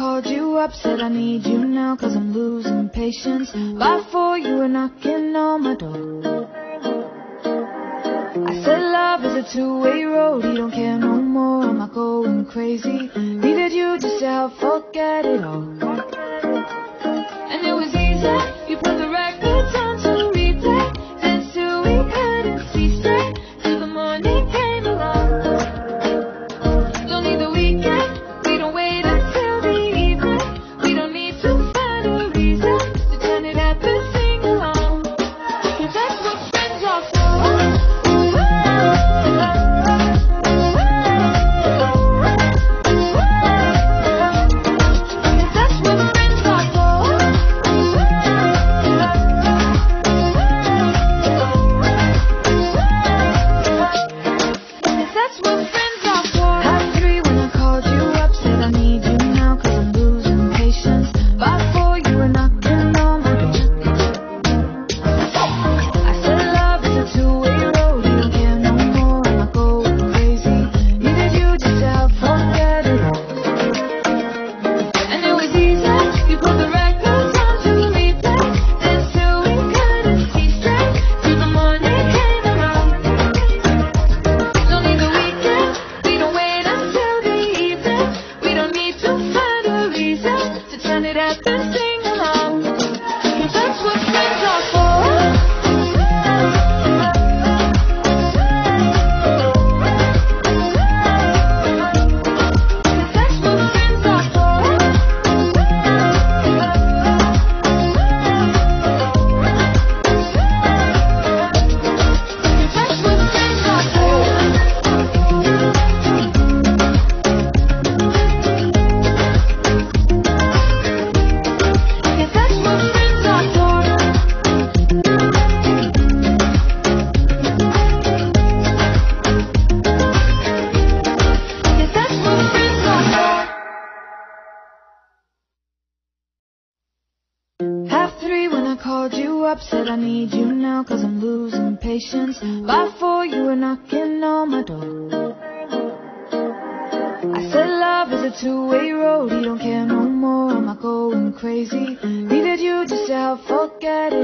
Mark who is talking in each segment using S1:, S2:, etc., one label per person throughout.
S1: called you up, said I need you now Cause I'm losing patience. Before you were knocking on my door. I said love is a two-way road You don't care no more, am I going crazy? Needed you to help forget it all. And it was easy, you put the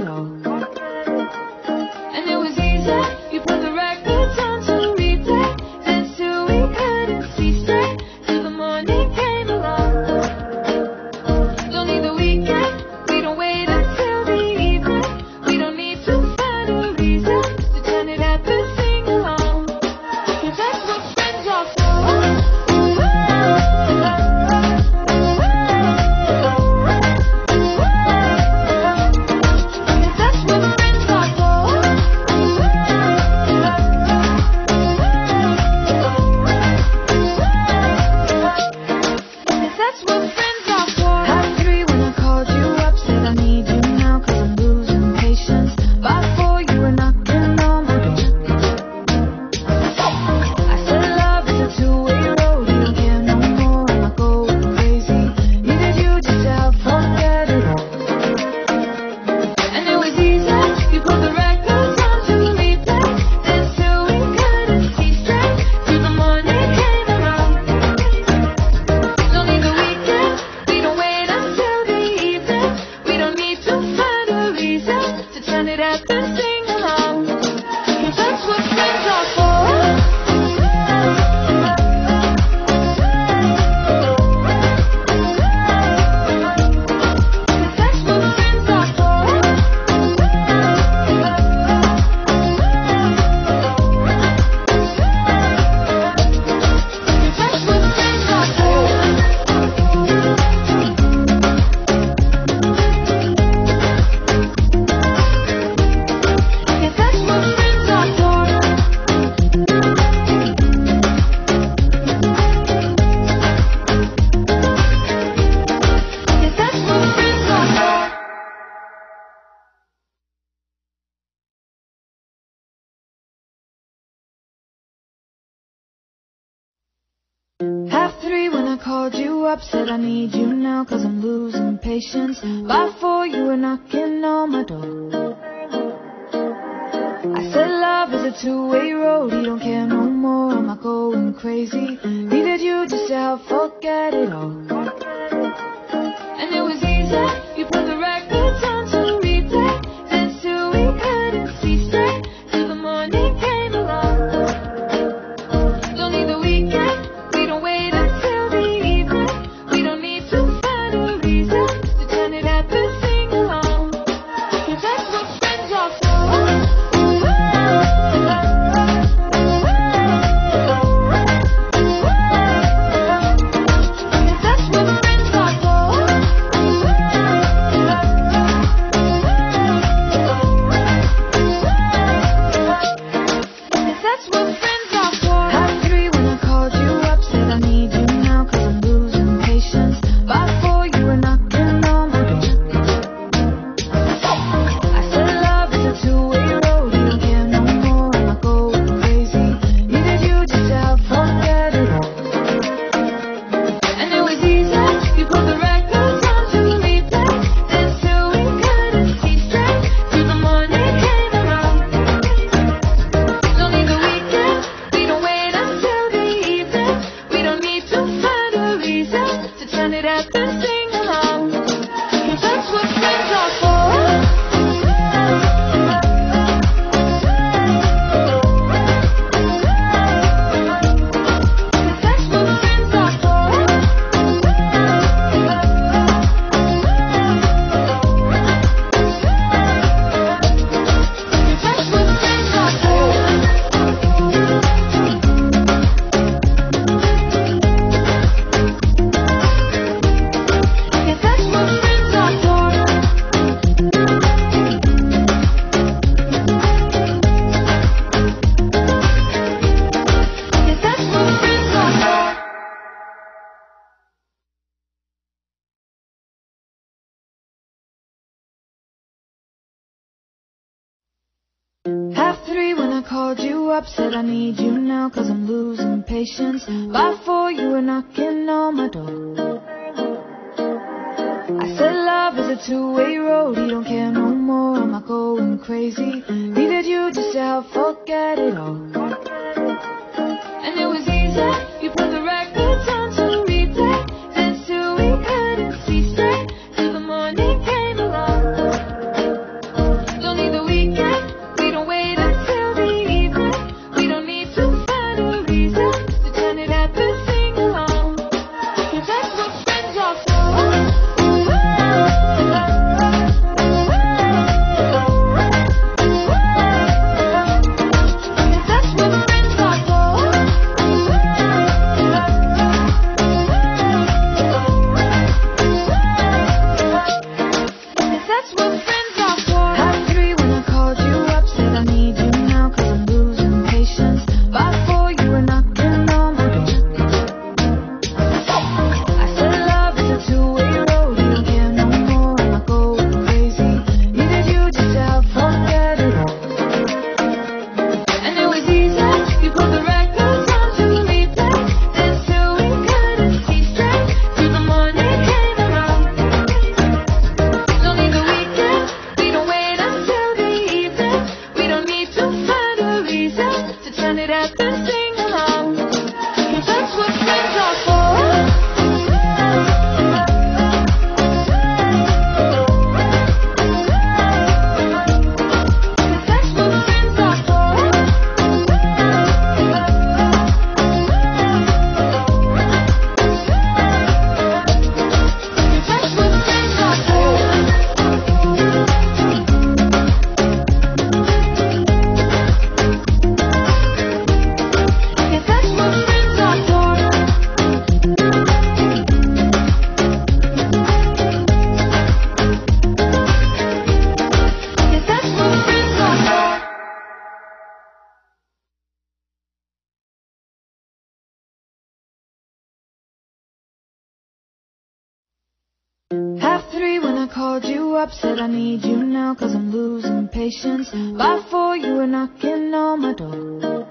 S1: Zero. By three when I called you up Said I need you now cause I'm losing patience. By four you were knocking on my door. I said love is a two-way road You don't care no more, am I going crazy? Needed you just to help forget it all. And it was easy. called you up, said I need you now Cause I'm losing patience. By four, you were knocking on my door. I said love is a two-way road You don't care no more, am I going crazy? Needed you just to help forget it all. up, said I need you now cause I'm losing patience. By four you were knocking on my door.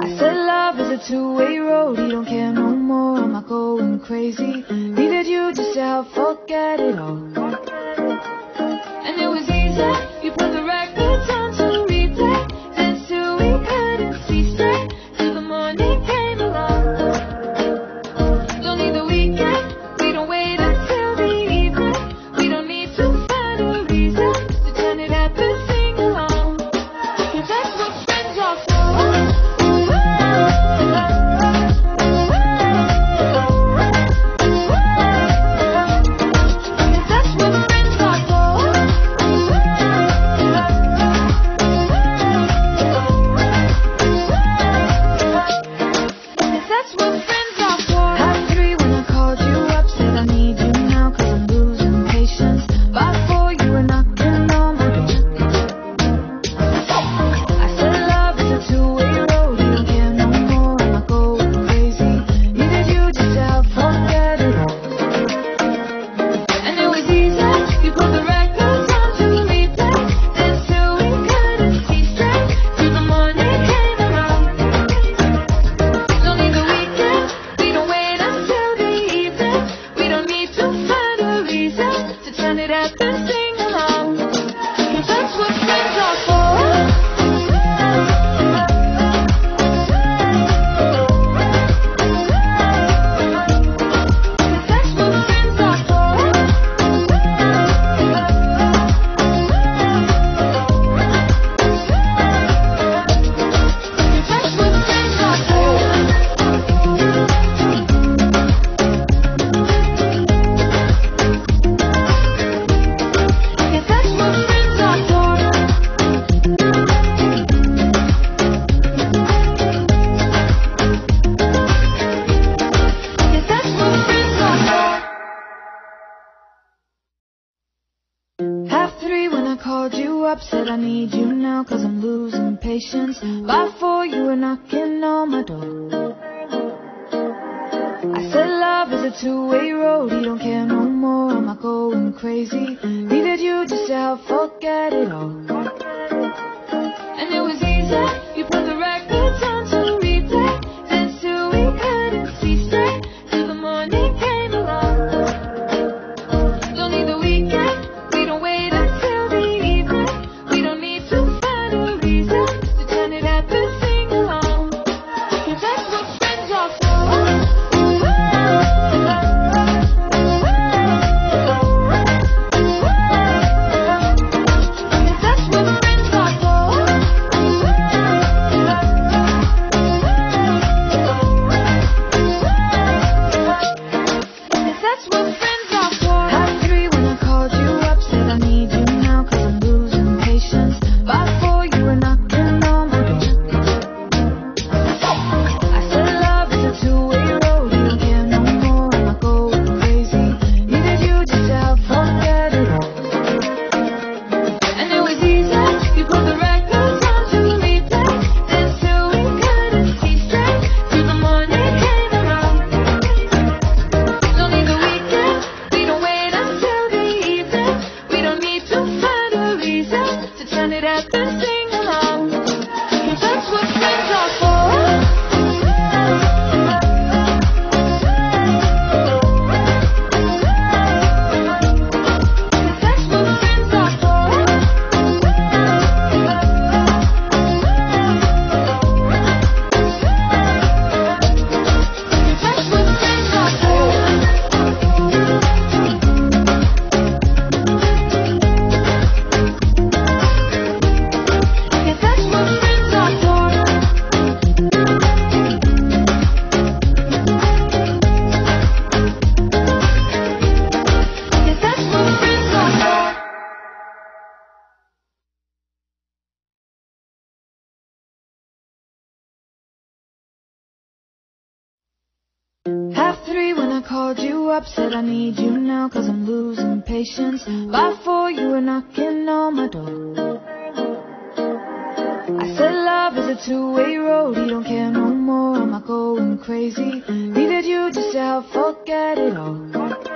S1: I said love is a two-way road, you don't care no more, am I going crazy? Needed you just to help forget it all. And it was easy, you put the record called you up, said I need you now, cause I'm losing patience. Life for you were knocking on my door. I said love is a two-way road, he don't care no more, am I going crazy? Needed you just to help forget it all. And it was easy, you put the rest up, said I need you now Cause I'm losing patience. But for you were knocking on my door. I said love is a two-way road You don't care no more, am I going crazy? Needed you just to help forget it all.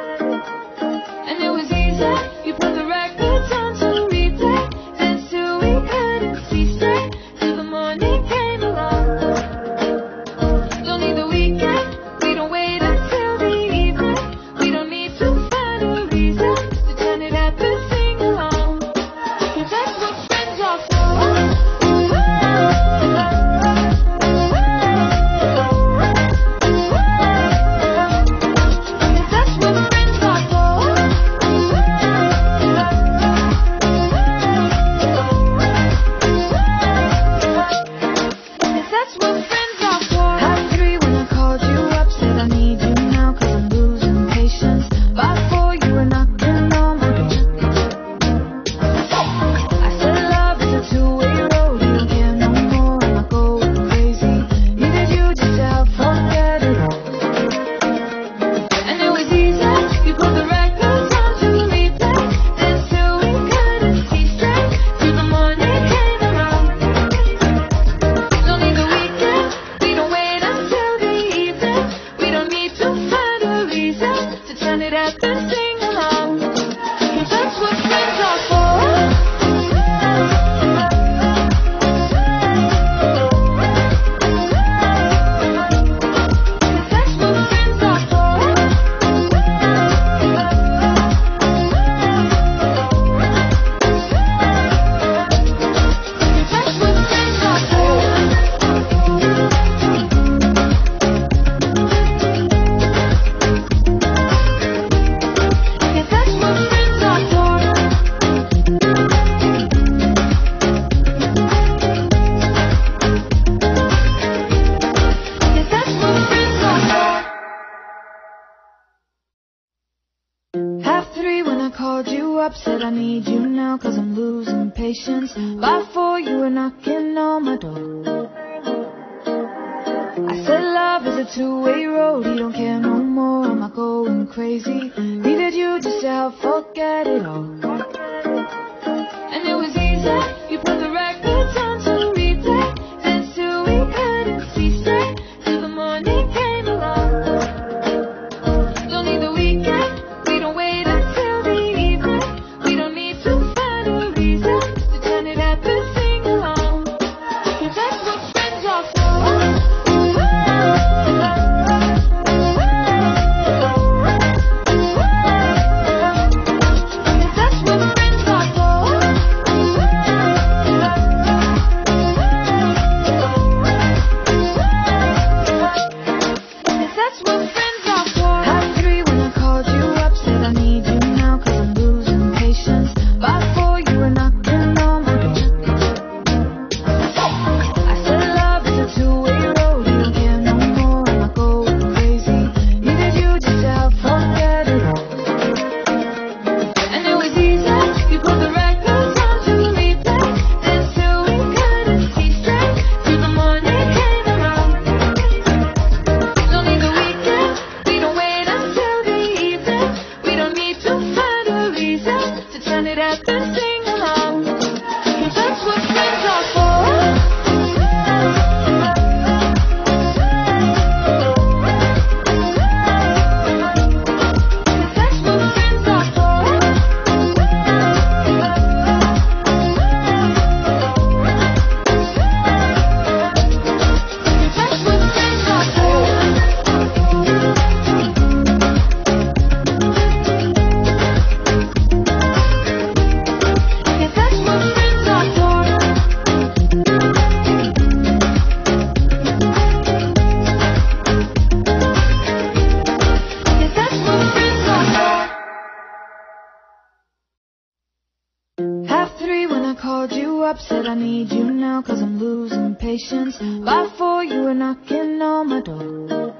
S1: patience. By four, you were knocking on my door.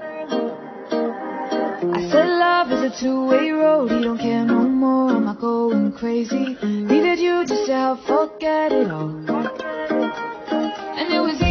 S1: I said love is a two-way road, you don't care no more, am I going crazy? Needed you just to help forget it all. And it was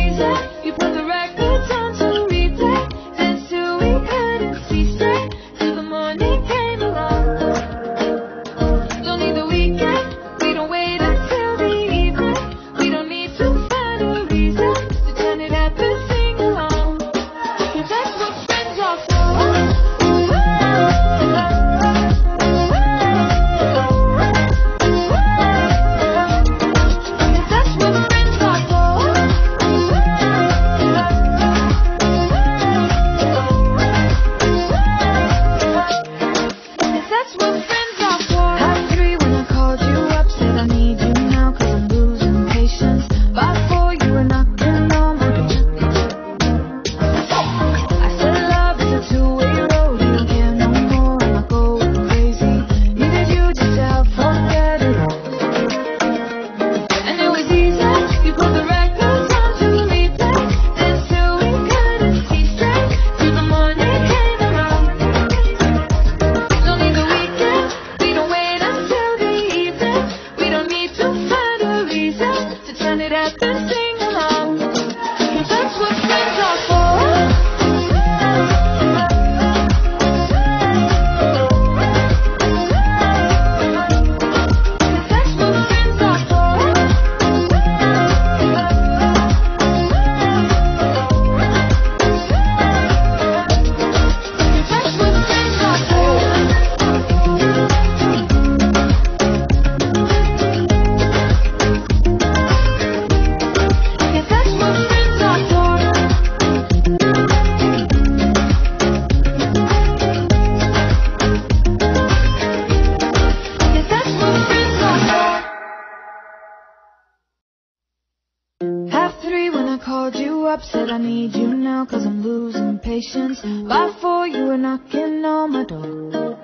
S1: up, said I need you now cause I'm losing patience. By four, you were knocking on my door.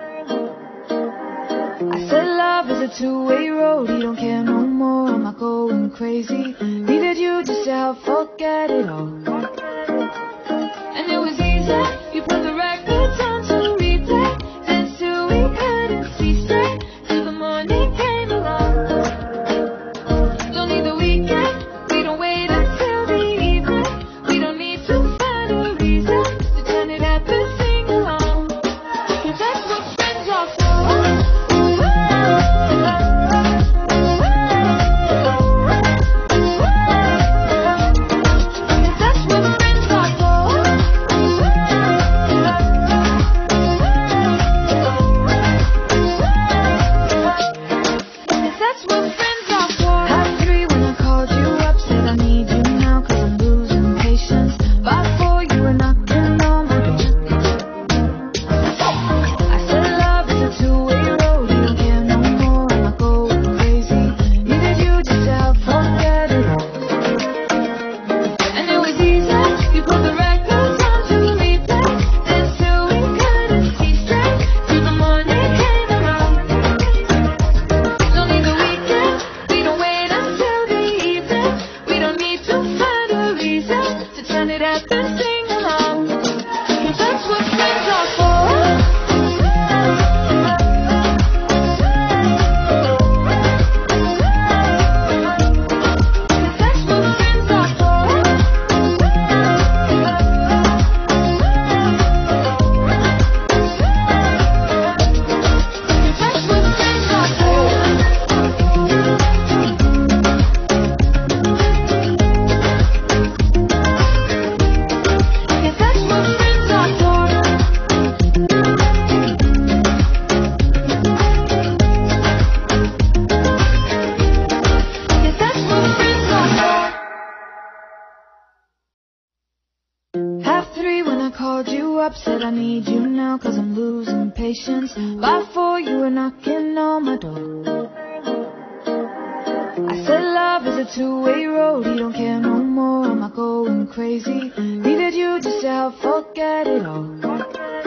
S1: I said love is a two-way road, you don't care no more, am I going crazy? Needed you just to help forget it all. And it was easy, you put the record patience. For you were knocking on my door? I said love is a two-way road. You don't care no more. Am I going crazy? Needed you, just to help forget it all.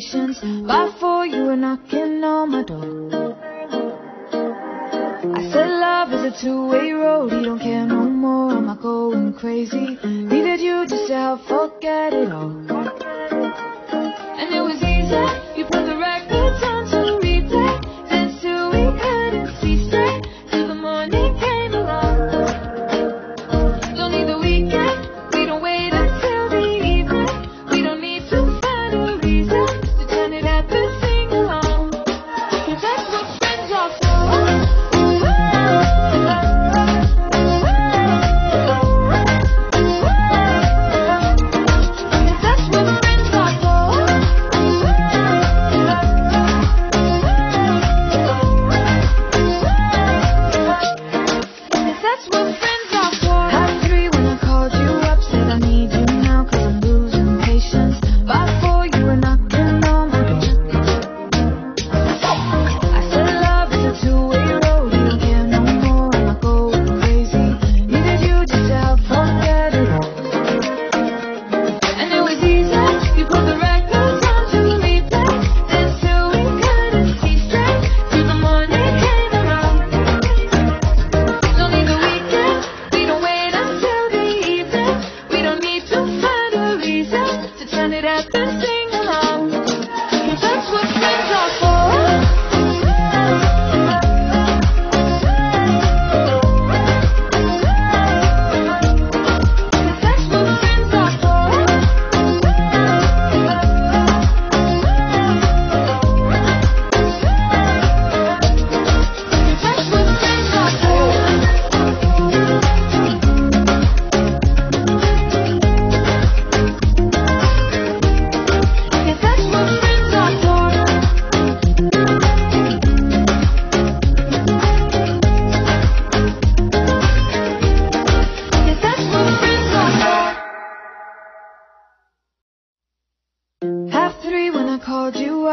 S1: patience. Why for you were knocking on my door? I said love is a two-way road. You don't care no more. Am I going crazy? Needed you just to help forget it all. And it was easy. You put the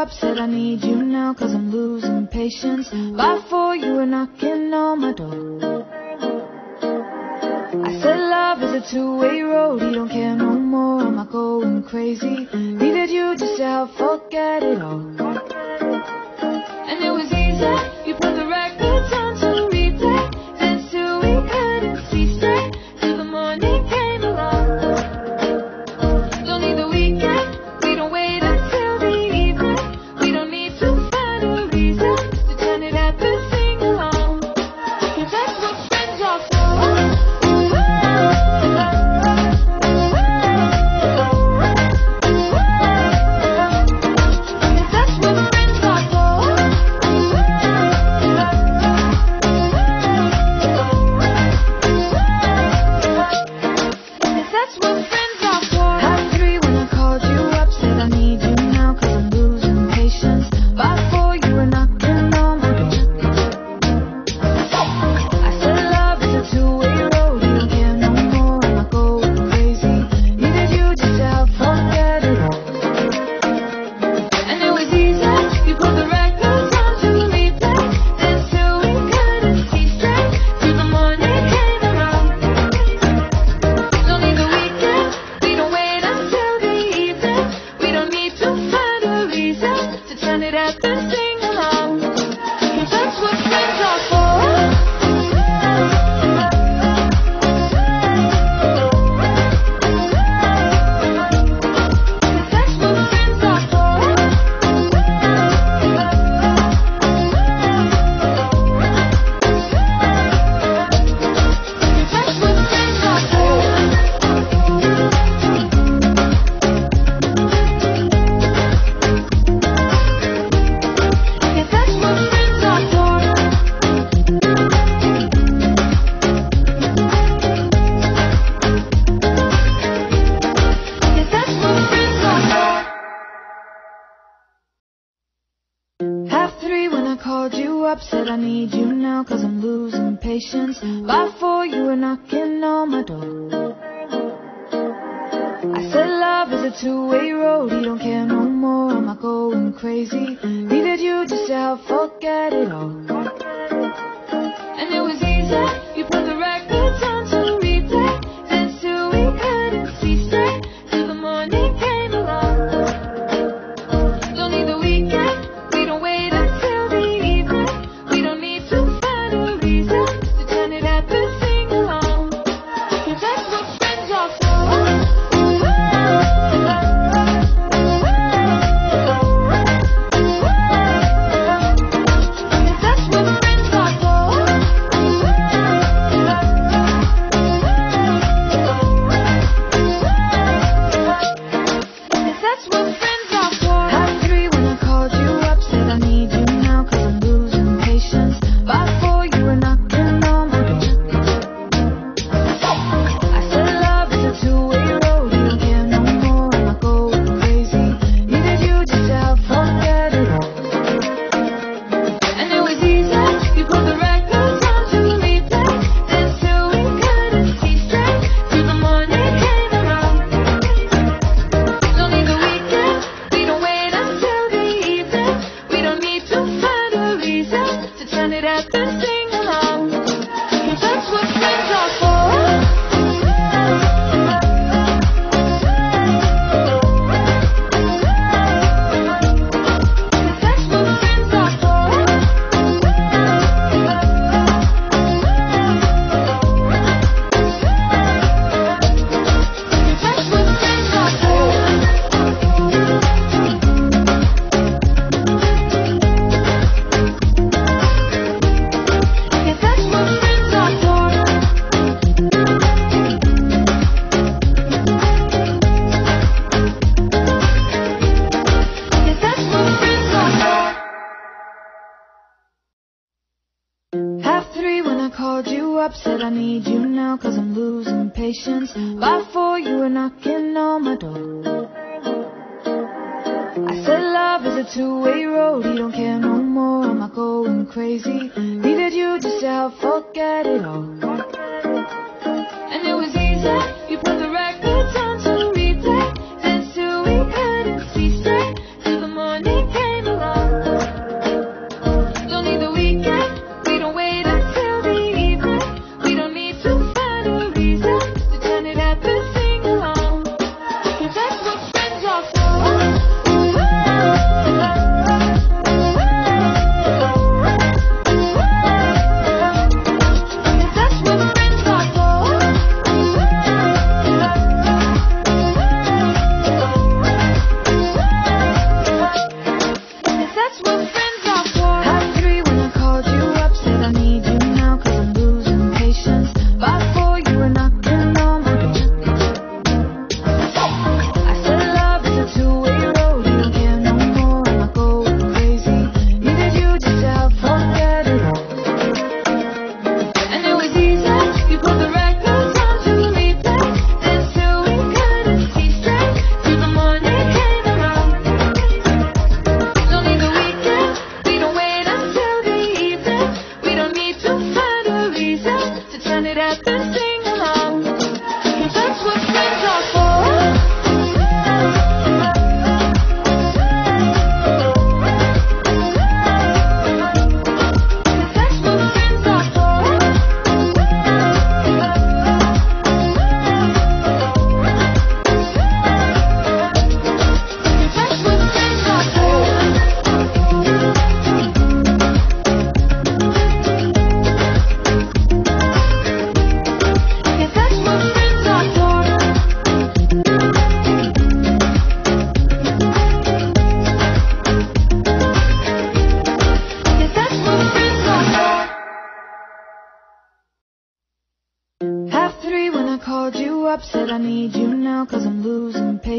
S1: up, said I need you now cause I'm losing patience. By four you were knocking on my door. I said love is a two-way road, you don't care no more, am I going crazy? Needed you, just I'll forget it all. upset, I need you now Cause I'm losing patience. But for you were knocking on my door. I said love is a two-way road You don't care no more, am I going crazy? Neither you, just I forget it all.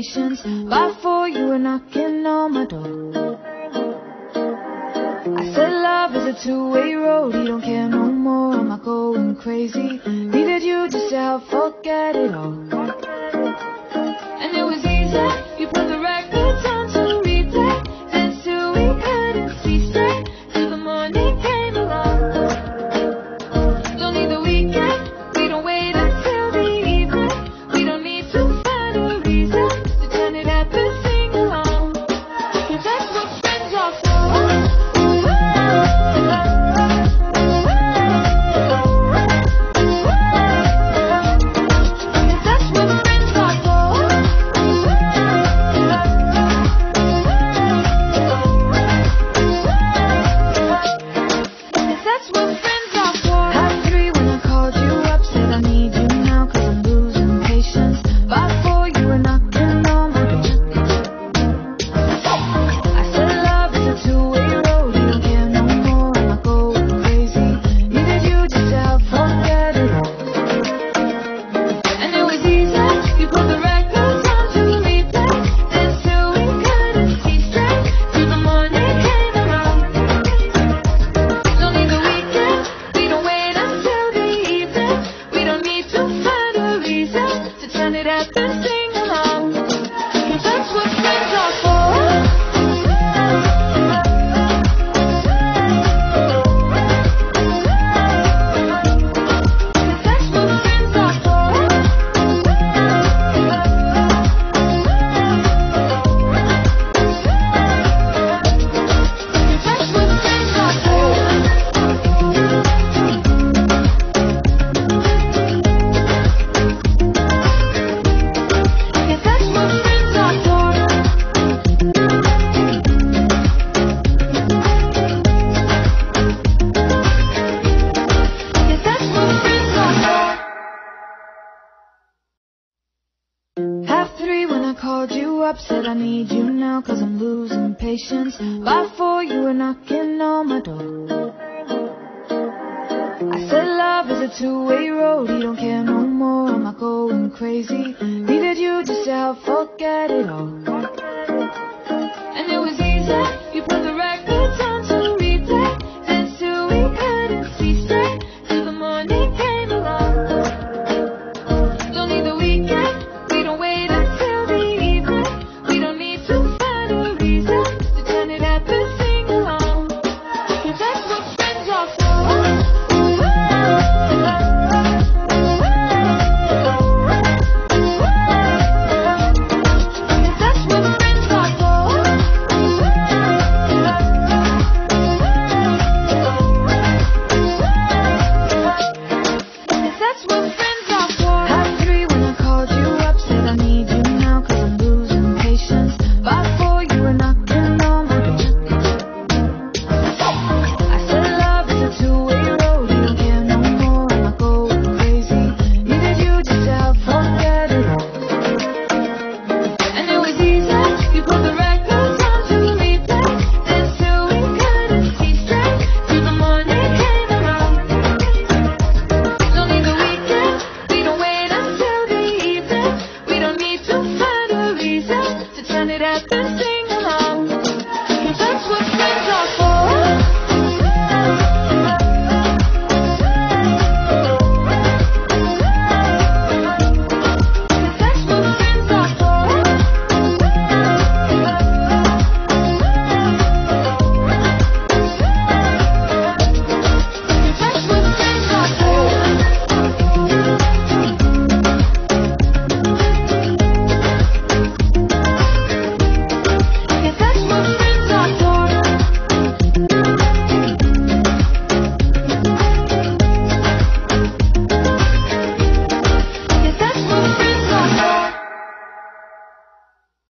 S1: patience. But for you were knocking on my door. I said love is a two-way road, you don't care no more. Am I going crazy? said I need you now cause I'm losing patience. Bye for you were knocking on my door. I said love is a two-way road, he don't care no more, am I going crazy? Needed you just to help forget it all. And it was